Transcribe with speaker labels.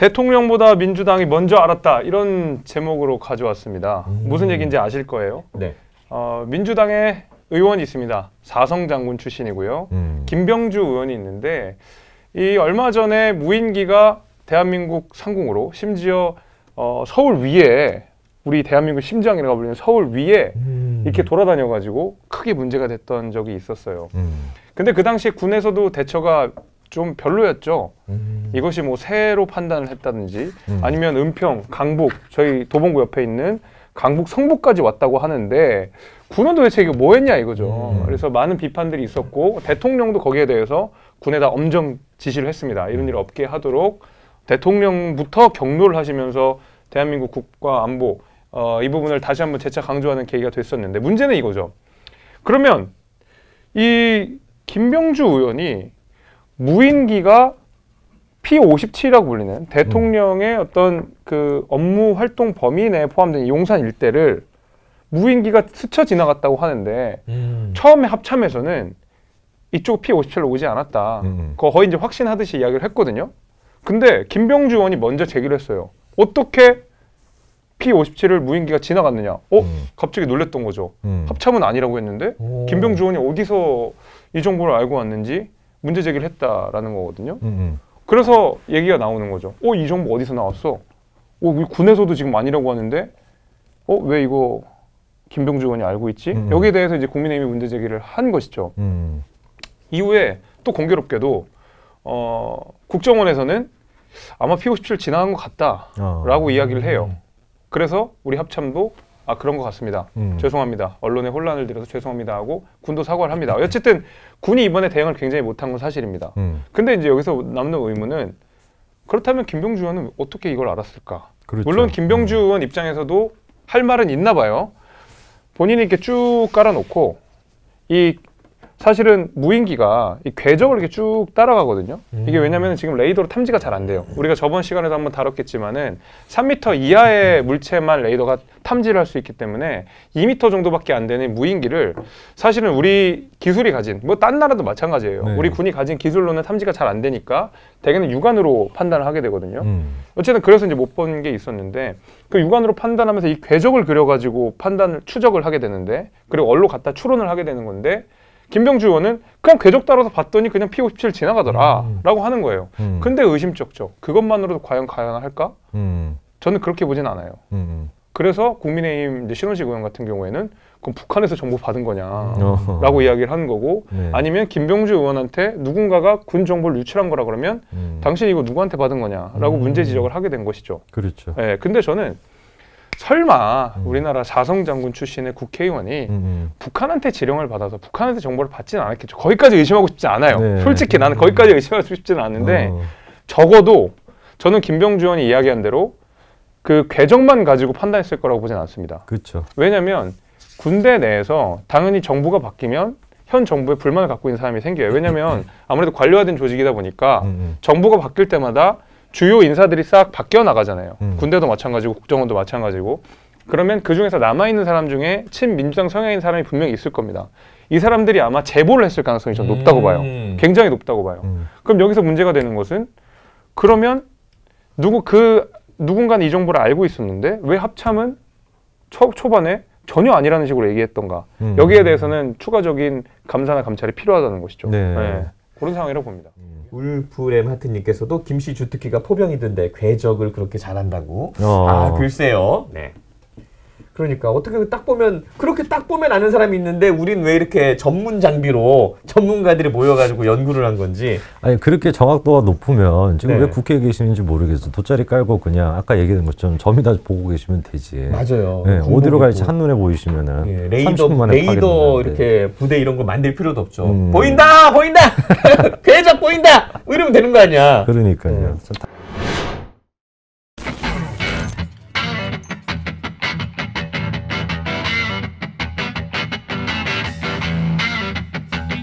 Speaker 1: 대통령보다 민주당이 먼저 알았다 이런 제목으로 가져왔습니다.
Speaker 2: 음.
Speaker 1: 무슨 얘기인지 아실 거예요.
Speaker 2: 네.
Speaker 1: 어, 민주당의 의원이 있습니다. 사성 장군 출신이고요.
Speaker 2: 음.
Speaker 1: 김병주 의원이 있는데 이 얼마 전에 무인기가 대한민국 상공으로 심지어 어, 서울 위에 우리 대한민국 심장이라고 불리는 서울 위에
Speaker 2: 음.
Speaker 1: 이렇게 돌아다녀가지고 크게 문제가 됐던 적이 있었어요.
Speaker 2: 음.
Speaker 1: 근데 그 당시에 군에서도 대처가 좀 별로였죠.
Speaker 2: 음.
Speaker 1: 이것이 뭐 새로 판단을 했다든지
Speaker 2: 음.
Speaker 1: 아니면 은평, 강북 저희 도봉구 옆에 있는 강북 성북까지 왔다고 하는데 군은 도대체 이게 뭐했냐 이거죠.
Speaker 2: 음.
Speaker 1: 그래서 많은 비판들이 있었고 대통령도 거기에 대해서 군에다 엄정 지시를 했습니다. 이런 일 없게 하도록 대통령부터 경로를 하시면서 대한민국 국가 안보 어, 이 부분을 다시 한번 재차 강조하는 계기가 됐었는데 문제는 이거죠. 그러면 이 김병주 의원이 무인기가 P57이라고 불리는 대통령의 어떤 그 업무 활동 범위 내에 포함된 용산 일대를 무인기가 스쳐 지나갔다고 하는데
Speaker 2: 음.
Speaker 1: 처음에 합참에서는 이쪽 P57로 오지 않았다.
Speaker 2: 음.
Speaker 1: 그거 거의 이제 확신하듯이 이야기를 했거든요. 근데 김병주 의원이 먼저 제기를 했어요. 어떻게 P57을 무인기가 지나갔느냐? 어?
Speaker 2: 음.
Speaker 1: 갑자기 놀랬던 거죠.
Speaker 2: 음.
Speaker 1: 합참은 아니라고 했는데
Speaker 2: 오.
Speaker 1: 김병주 의원이 어디서 이 정보를 알고 왔는지 문제 제기를 했다라는 거거든요.
Speaker 2: 음. 음.
Speaker 1: 그래서 얘기가 나오는 거죠. 어, 이 정보 어디서 나왔어? 어, 우리 군에서도 지금 아니라고 하는데, 어, 왜 이거 김병주 의원이 알고 있지?
Speaker 2: 음.
Speaker 1: 여기에 대해서 이제 국민의힘이 문제 제기를 한 것이죠.
Speaker 2: 음.
Speaker 1: 이후에 또 공교롭게도 어, 국정원에서는 아마 P57 지나간 것 같다라고
Speaker 2: 어.
Speaker 1: 이야기를 해요. 그래서 우리 합참도 아 그런 것 같습니다.
Speaker 2: 음.
Speaker 1: 죄송합니다. 언론에 혼란을 드려서 죄송합니다 하고 군도 사과를 합니다. 어쨌든 군이 이번에 대응을 굉장히 못한 건 사실입니다.
Speaker 2: 음.
Speaker 1: 근데 이제 여기서 남는 의문은 그렇다면 김병주 의원은 어떻게 이걸 알았을까?
Speaker 2: 그렇죠.
Speaker 1: 물론 김병주 의원 입장에서도 할 말은 있나 봐요. 본인이 이렇게 쭉 깔아놓고 이 사실은 무인기가 이 궤적을 이렇게 쭉 따라가거든요. 이게
Speaker 2: 음.
Speaker 1: 왜냐하면 지금 레이더로 탐지가 잘 안 돼요. 우리가 저번 시간에도 한번 다뤘겠지만은 3m 이하의 물체만 레이더가 탐지를 할 수 있기 때문에 2m 정도밖에 안 되는 무인기를 사실은 우리 기술이 가진 뭐 딴 나라도 마찬가지예요.
Speaker 2: 네.
Speaker 1: 우리 군이 가진 기술로는 탐지가 잘 안 되니까 대개는 육안으로 판단을 하게 되거든요.
Speaker 2: 음.
Speaker 1: 어쨌든 그래서 이제 못 본 게 있었는데 그 육안으로 판단하면서 이 궤적을 그려가지고 판단을 추적을 하게 되는데 그리고 얼로 갖다 추론을 하게 되는 건데 김병주 의원은 그냥 궤적 따라서 봤더니 그냥 P57 지나가더라라고 하는 거예요.
Speaker 2: 음.
Speaker 1: 근데 의심쩍죠. 그것만으로도 과연 가능할까?
Speaker 2: 음.
Speaker 1: 저는 그렇게 보진 않아요.
Speaker 2: 음.
Speaker 1: 그래서 국민의힘 이제 신원식 의원 같은 경우에는 그럼 북한에서 정보 받은 거냐라고. 이야기를 하는 거고
Speaker 2: 네.
Speaker 1: 아니면 김병주 의원한테 누군가가 군 정보를 유출한 거라 그러면
Speaker 2: 음.
Speaker 1: 당신 이거 누구한테 받은 거냐라고
Speaker 2: 음.
Speaker 1: 문제 지적을 하게 된 것이죠.
Speaker 2: 그렇죠.
Speaker 1: 예, 근데 저는 설마
Speaker 2: 음.
Speaker 1: 우리나라 사성 장군 출신의 국회의원이
Speaker 2: 음. 음.
Speaker 1: 북한한테 지령을 받아서 북한한테 정보를 받지는 않았겠죠. 거기까지 의심하고 싶지 않아요.
Speaker 2: 네.
Speaker 1: 솔직히 나는 거기까지 의심하고 싶지는 않은데
Speaker 2: 어.
Speaker 1: 적어도 저는 김병주 의원이 이야기한 대로 그 궤적만 가지고 판단했을 거라고 보진 않습니다.
Speaker 2: 그렇죠.
Speaker 1: 왜냐하면 군대 내에서 당연히 정부가 바뀌면 현 정부에 불만을 갖고 있는 사람이 생겨요. 왜냐하면 아무래도 관료화된 조직이다 보니까
Speaker 2: 음. 음.
Speaker 1: 정부가 바뀔 때마다 주요 인사들이 싹 바뀌어 나가잖아요.
Speaker 2: 음.
Speaker 1: 군대도 마찬가지고 국정원도 마찬가지고. 그러면 그 중에서 남아 있는 사람 중에 친민주당 성향인 사람이 분명히 있을 겁니다. 이 사람들이 아마 제보를 했을 가능성이 좀 높다고 봐요.
Speaker 2: 음.
Speaker 1: 굉장히 높다고 봐요.
Speaker 2: 음.
Speaker 1: 그럼 여기서 문제가 되는 것은 그러면 누구 그 누군가는 이 정보를 알고 있었는데 왜 합참은 초, 초반에 전혀 아니라는 식으로 얘기했던가
Speaker 2: 음.
Speaker 1: 여기에 대해서는 추가적인 감사나 감찰이 필요하다는 것이죠.
Speaker 2: 네.
Speaker 1: 그런 상황이라고 봅니다.
Speaker 3: 울프렘 하트님께서도 김씨 주특기가 포병이던데 궤적을 그렇게 잘한다고.
Speaker 2: 어.
Speaker 3: 아 글쎄요. 네. 그러니까 어떻게 딱 보면 그렇게 딱 보면 아는 사람이 있는데 우린 왜 이렇게 전문 장비로 전문가들이 모여가지고 연구를 한 건지.
Speaker 2: 아니 그렇게 정확도가 높으면 지금
Speaker 3: 네.
Speaker 2: 왜 국회에 계시는지 모르겠어. 돗자리 깔고 그냥 아까 얘기한 것처럼 점이다 보고 계시면 되지.
Speaker 3: 맞아요.
Speaker 2: 네. 어디로 갈지 한 눈에 보이시면은
Speaker 3: 예, 레이더
Speaker 2: 30분 만에
Speaker 3: 레이더
Speaker 2: 파괴된다는데.
Speaker 3: 이렇게 부대 이런 거 만들 필요도 없죠.
Speaker 2: 음.
Speaker 3: 보인다 보인다 궤적 보인다 이러면 되는 거 아니야.
Speaker 2: 그러니까요.
Speaker 3: 네.
Speaker 2: 참